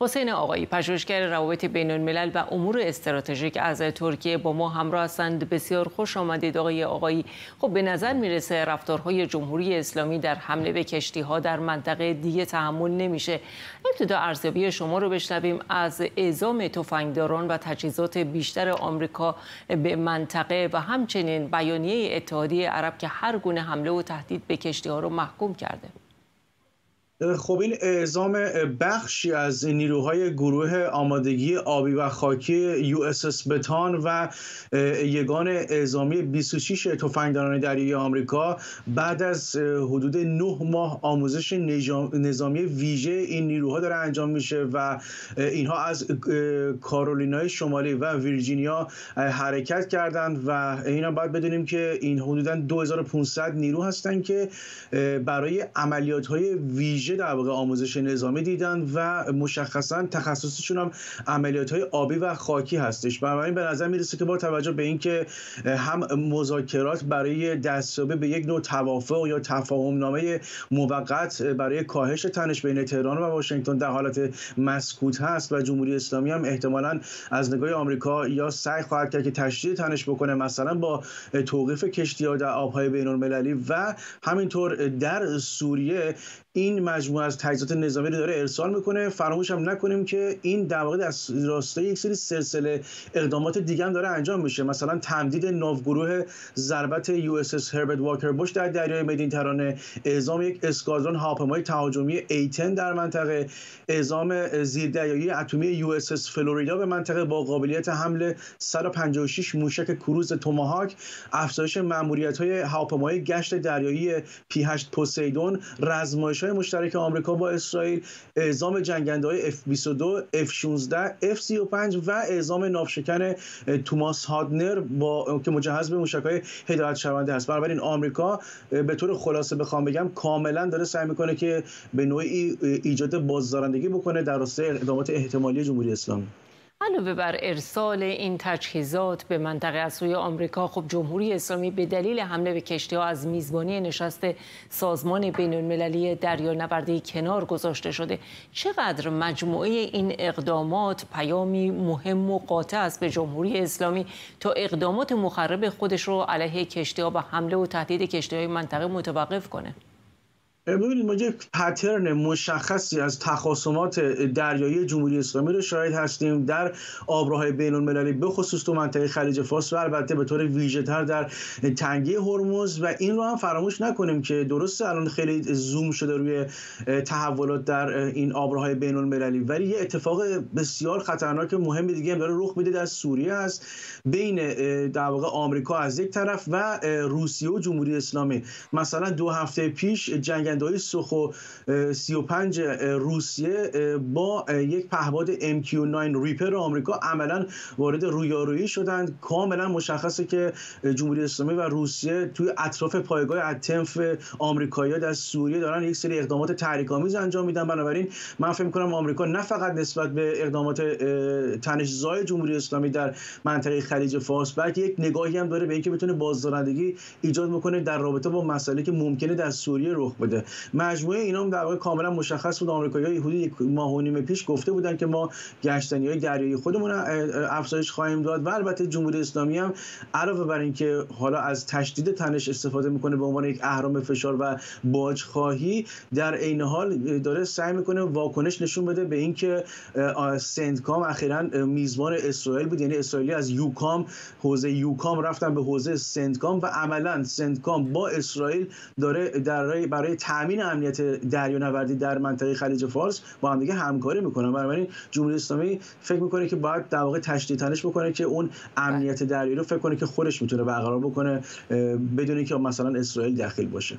حسین آقایی پژوهشگر روابط بین الملل و امور استراتژیک از ترکیه با ما همراه هستند. بسیار خوش آمدید آقای آقایی. خب به نظر می‌رسه رفتارهای جمهوری اسلامی در حمله به کشتی ها در منطقه دیگه تحمل نمیشه. ابتدا ارزیابی شما رو بشنویم. از اعزام تفنگداران و تجهیزات بیشتر آمریکا به منطقه و همچنین بیانیه اتحادیه عرب که هر گونه حمله و تهدید به کشتی ها رو محکوم کرده. خب این اعزام بخشی از نیروهای گروه آمادگی آبی و خاکی USS Bataan و یگان اعزامی 26 تفنگداران دریایی آمریکا بعد از حدود 9 ماه آموزش نظامی ویژه این نیروها داره انجام میشه و اینها از کارولینای شمالی و ویرجینیا حرکت کردند و اینا باید بدونیم که این حدودا 2500 نیرو هستند که برای عملیات های ویژه در واقع آموزش نظامی دیدن و مشخصا تخصصشون هم عملیات های آبی و خاکی هستش. بنابراین به نظر می‌رسه که با توجه به اینکه هم مذاکرات برای دستیابی به یک نوع توافق یا تفاهم نامه موقت برای کاهش تنش بین تهران و واشنگتن در حالت مسکوت هست و جمهوری اسلامی هم احتمالا از نگاه آمریکا یا سعی خواهد کرد که تشدید تنش بکنه مثلا با توقیف کشتی ها در آبهای بین المللی و همینطور در سوریه این مجموعه از تجهیزات نظامی رو داره ارسال می‌کنه. فراموش هم نکنیم که این در واقع در راستای یک سری سلسله اقدامات دیگه هم داره انجام میشه. مثلا تمدید ناوگروه ضربت USS هربرت واکر بوش در دریای مدیترانه اعزام یک اسکادرون هواپیمای تهاجمی ایتن در منطقه. اعزام زیردریایی اتمی یو اس اس فلوریدا به منطقه با قابلیت حمل 156 موشک کروز توماهاک. افزایش ماموریت های هواپیمای گشت دریایی پی 8 پوسیدون. رزمایش های مشترک آمریکا با اسرائیل اعزام جنگنده های F22 F16 F35 و اعزام ناوشکن توماس هادنر با که مجهز به موشک‌های هدایت شونده است. بنابراین آمریکا به طور خلاصه بخوام بگم کاملا داره سعی می‌کنه که به نوعی ایجاد بازدارندگی بکنه در راستای اقدامات احتمالی جمهوری اسلامی. علاوه بر ارسال این تجهیزات به منطقه از سوی آمریکا خب جمهوری اسلامی به دلیل حمله به کشتی ها از میزبانی نشست سازمان بین المللی دریانوردی کنار گذاشته شده. چقدر مجموعه این اقدامات پیامی مهم و قاطع است به جمهوری اسلامی تا اقدامات مخرب خودش رو علیه کشتی ها و حمله و تهدید کشتی های منطقه متوقف کنه؟ ببینید ما یک پترن مشخصی از تخاصمات دریایی جمهوری اسلامی رو شاهد هستیم در آبراهای بین المللی به خصوص تو منطقه خلیج فارس و البته به طور ویژه تر در تنگه هرمز و این رو هم فراموش نکنیم که درسته الان خیلی زوم شده روی تحولات در این آبراهای بین المللی ولی یه اتفاق بسیار خطرناک مهم دیگه هم داره رخ میده در سوریه هست بین در واقع آمریکا از یک طرف و روسیه و جمهوری اسلامی. مثلا دو هفته پیش جنگ های سخو 35 روسیه با یک پهباد MQ9 ریپر آمریکا عملا وارد رویارویی شدند. کاملا مشخصه که جمهوری اسلامی و روسیه توی اطراف پایگاه اتنف آمریکایی‌ها در سوریه دارن یک سری اقدامات تحریک‌آمیز انجام میدن. بنابراین من فکر می‌کنم آمریکا نه فقط نسبت به اقدامات تنش‌زای جمهوری اسلامی در منطقه خلیج فارس بلکه یک نگاهی هم داره به اینکه بتونه بازدارندگی ایجاد بکنه در رابطه با مسئله که ممکنه در سوریه رخ بده. مجموعه اینا هم در واقع کاملا مشخص بود. آمریکایی‌ها حدود ماه و نیم پیش گفته بودن که ما گشتنی های دریایی خودمون افزایش خواهیم داد و البته جمهوری اسلامی هم علاوه بر اینکه حالا از تشدید تنش استفاده می‌کنه به عنوان یک اهرام فشار و باج خواهی در عین حال داره سعی می‌کنه واکنش نشون بده به اینکه سنتکام اخیرا میزبان اسرائیل بود. یعنی اسرائیلی از یوکام حوزه یوکام رفتن به حوزه سنتکام و عملا سنتکام با اسرائیل داره در برای تامین امنیت دریانوردی در منطقه خلیج فارس با هم دیگه همکاری می‌کنن. بنابراین جمهوری اسلامی فکر می‌کنه که باید در واقع تشدید تنش بکنه که اون امنیت دریایی رو فکر کنه که خودش می‌تونه برقرار بکنه بدون اینکه مثلا اسرائیل داخل باشه.